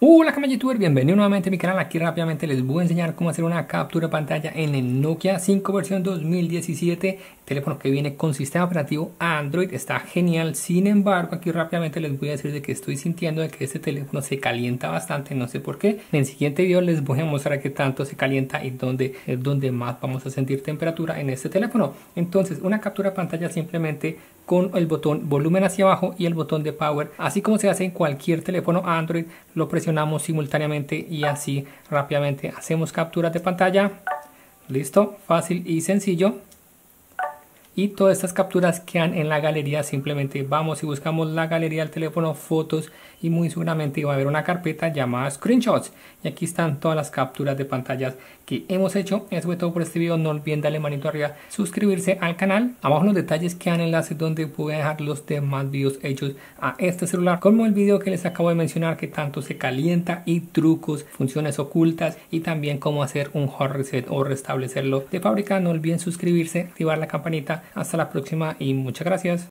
Hola youtuber, bienvenido nuevamente a mi canal, aquí rápidamente les voy a enseñar cómo hacer una captura de pantalla en el Nokia 5 versión 2017 teléfono que viene con sistema operativo Android, está genial, sin embargo aquí rápidamente les voy a decir de que estoy sintiendo de que este teléfono se calienta bastante, no sé por qué, en el siguiente video les voy a mostrar qué tanto se calienta y dónde es donde más vamos a sentir temperatura en este teléfono, entonces una captura de pantalla simplemente con el botón volumen hacia abajo y el botón de power, así como se hace en cualquier teléfono Android, lo presionamos simultáneamente y así rápidamente hacemos capturas de pantalla. Listo, fácil y sencillo y todas estas capturas quedan en la galería. Simplemente vamos y buscamos la galería del teléfono fotos y muy seguramente va a haber una carpeta llamada screenshots. Y aquí están todas las capturas de pantallas que hemos hecho. Eso fue todo por este video. No olviden darle manito arriba suscribirse al canal. Abajo en los detalles quedan enlaces donde pueden dejar los demás videos hechos a este celular. Como el video que les acabo de mencionar que tanto se calienta y trucos funciones ocultas y también cómo hacer un hot reset o restablecerlo de fábrica. No olviden suscribirse activar la campanita hasta la próxima y muchas gracias.